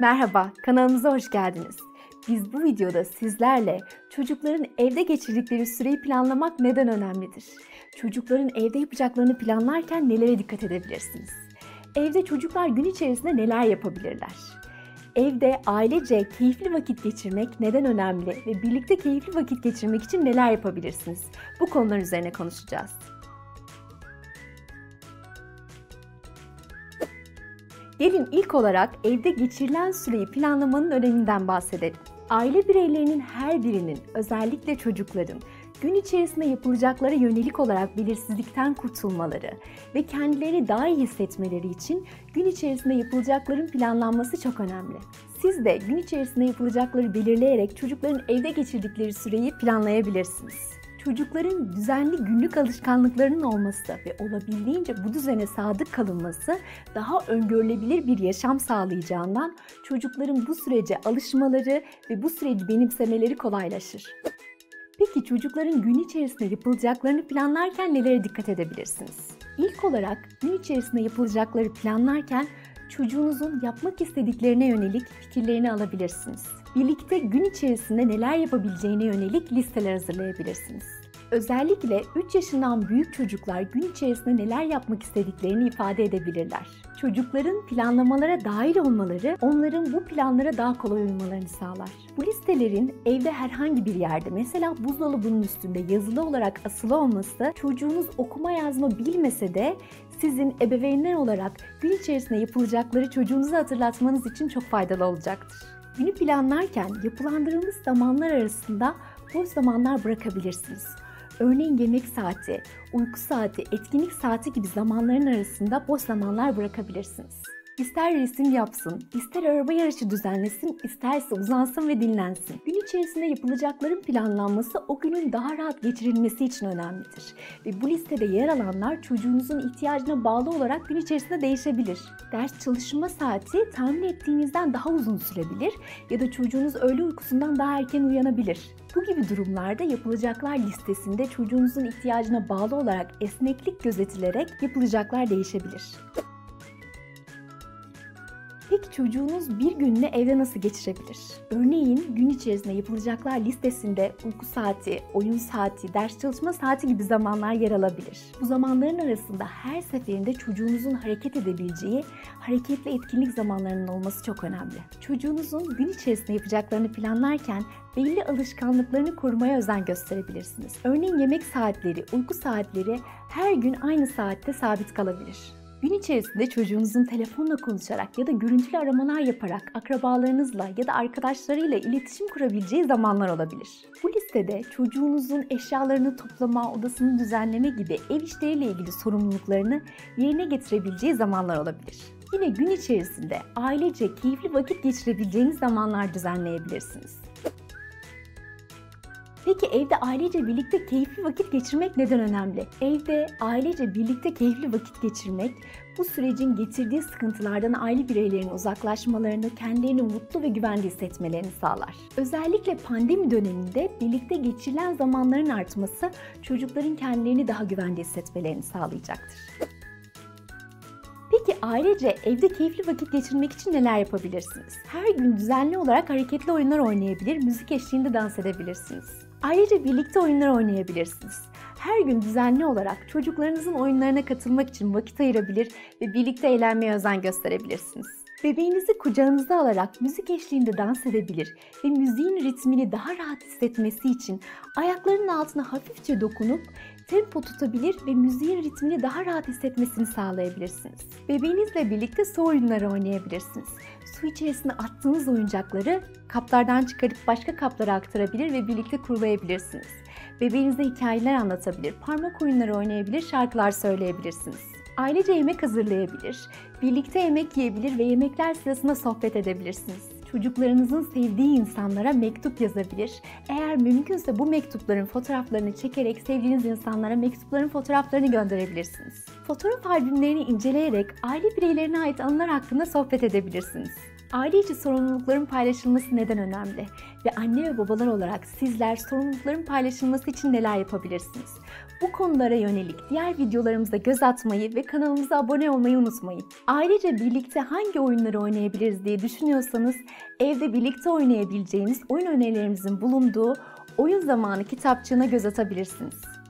Merhaba, kanalımıza hoş geldiniz. Biz bu videoda sizlerle çocukların evde geçirdikleri süreyi planlamak neden önemlidir? Çocukların evde yapacaklarını planlarken nelere dikkat edebilirsiniz? Evde çocuklar gün içerisinde neler yapabilirler? Evde ailece keyifli vakit geçirmek neden önemli ve birlikte keyifli vakit geçirmek için neler yapabilirsiniz? Bu konular üzerine konuşacağız. Gelin ilk olarak evde geçirilen süreyi planlamanın öneminden bahsedelim. Aile bireylerinin her birinin, özellikle çocukların, gün içerisinde yapılacaklara yönelik olarak belirsizlikten kurtulmaları ve kendilerini daha iyi hissetmeleri için gün içerisinde yapılacakların planlanması çok önemli. Siz de gün içerisinde yapılacakları belirleyerek çocukların evde geçirdikleri süreyi planlayabilirsiniz çocukların düzenli günlük alışkanlıklarının olması ve olabildiğince bu düzene sadık kalınması daha öngörülebilir bir yaşam sağlayacağından çocukların bu sürece alışmaları ve bu süreci benimsemeleri kolaylaşır. Peki çocukların gün içerisinde yapılacaklarını planlarken nelere dikkat edebilirsiniz? İlk olarak gün içerisinde yapılacakları planlarken çocuğunuzun yapmak istediklerine yönelik fikirlerini alabilirsiniz. Birlikte gün içerisinde neler yapabileceğine yönelik listeler hazırlayabilirsiniz. Özellikle 3 yaşından büyük çocuklar gün içerisinde neler yapmak istediklerini ifade edebilirler. Çocukların planlamalara dahil olmaları onların bu planlara daha kolay uymalarını sağlar. Bu listelerin evde herhangi bir yerde mesela buzdolabının üstünde yazılı olarak asılı olması çocuğunuz okuma yazma bilmese de sizin ebeveynler olarak gün içerisinde yapılacakları çocuğunuza hatırlatmanız için çok faydalı olacaktır. Günü planlarken yapılandırdığınız zamanlar arasında boş zamanlar bırakabilirsiniz. Örneğin yemek saati, uyku saati, etkinlik saati gibi zamanların arasında boş zamanlar bırakabilirsiniz. İster resim yapsın, ister araba yarışı düzenlesin, isterse uzansın ve dinlensin. Gün içerisinde yapılacakların planlanması o günün daha rahat geçirilmesi için önemlidir. Ve bu listede yer alanlar çocuğunuzun ihtiyacına bağlı olarak gün içerisinde değişebilir. Ders çalışma saati tahmin ettiğinizden daha uzun sürebilir ya da çocuğunuz öğle uykusundan daha erken uyanabilir. Bu gibi durumlarda yapılacaklar listesinde çocuğunuzun ihtiyacına bağlı olarak esneklik gözetilerek yapılacaklar değişebilir. Peki çocuğunuz bir gününü evde nasıl geçirebilir? Örneğin gün içerisinde yapılacaklar listesinde uyku saati, oyun saati, ders çalışma saati gibi zamanlar yer alabilir. Bu zamanların arasında her seferinde çocuğunuzun hareket edebileceği hareketli etkinlik zamanlarının olması çok önemli. Çocuğunuzun gün içerisinde yapacaklarını planlarken belli alışkanlıklarını korumaya özen gösterebilirsiniz. Örneğin yemek saatleri, uyku saatleri her gün aynı saatte sabit kalabilir. Gün içerisinde çocuğunuzun telefonla konuşarak ya da görüntülü aramalar yaparak akrabalarınızla ya da arkadaşlarıyla iletişim kurabileceği zamanlar olabilir. Bu listede çocuğunuzun eşyalarını toplama, odasını düzenleme gibi ev işleriyle ilgili sorumluluklarını yerine getirebileceği zamanlar olabilir. Yine gün içerisinde ailece keyifli vakit geçirebileceğiniz zamanlar düzenleyebilirsiniz. Peki evde ailece birlikte keyifli vakit geçirmek neden önemli? Evde ailece birlikte keyifli vakit geçirmek bu sürecin getirdiği sıkıntılardan aile bireylerinin uzaklaşmalarını, kendilerini mutlu ve güvende hissetmelerini sağlar. Özellikle pandemi döneminde birlikte geçirilen zamanların artması çocukların kendilerini daha güvende hissetmelerini sağlayacaktır. Peki ailece evde keyifli vakit geçirmek için neler yapabilirsiniz? Her gün düzenli olarak hareketli oyunlar oynayabilir, müzik eşliğinde dans edebilirsiniz. Ayrıca birlikte oyunlar oynayabilirsiniz. Her gün düzenli olarak çocuklarınızın oyunlarına katılmak için vakit ayırabilir ve birlikte eğlenmeye özen gösterebilirsiniz. Bebeğinizi kucağınıza alarak müzik eşliğinde dans edebilir ve müziğin ritmini daha rahat hissetmesi için ayaklarının altına hafifçe dokunup tempo tutabilir ve müziğin ritmini daha rahat hissetmesini sağlayabilirsiniz. Bebeğinizle birlikte su oyunları oynayabilirsiniz. Su içerisine attığınız oyuncakları kaplardan çıkarıp başka kaplara aktarabilir ve birlikte kurulayabilirsiniz. Bebeğinize hikayeler anlatabilir, parmak oyunları oynayabilir, şarkılar söyleyebilirsiniz. Ailece yemek hazırlayabilir, birlikte yemek yiyebilir ve yemekler sırasında sohbet edebilirsiniz çocuklarınızın sevdiği insanlara mektup yazabilir. Eğer mümkünse bu mektupların fotoğraflarını çekerek sevdiğiniz insanlara mektupların fotoğraflarını gönderebilirsiniz. Fotoğraf albümlerini inceleyerek aile bireylerine ait anılar hakkında sohbet edebilirsiniz. Aile içi sorumlulukların paylaşılması neden önemli? Ve anne ve babalar olarak sizler sorumlulukların paylaşılması için neler yapabilirsiniz? Bu konulara yönelik diğer videolarımıza göz atmayı ve kanalımıza abone olmayı unutmayın. Ayrıca birlikte hangi oyunları oynayabiliriz diye düşünüyorsanız evde birlikte oynayabileceğiniz oyun önerilerimizin bulunduğu Oyun Zamanı kitapçığına göz atabilirsiniz.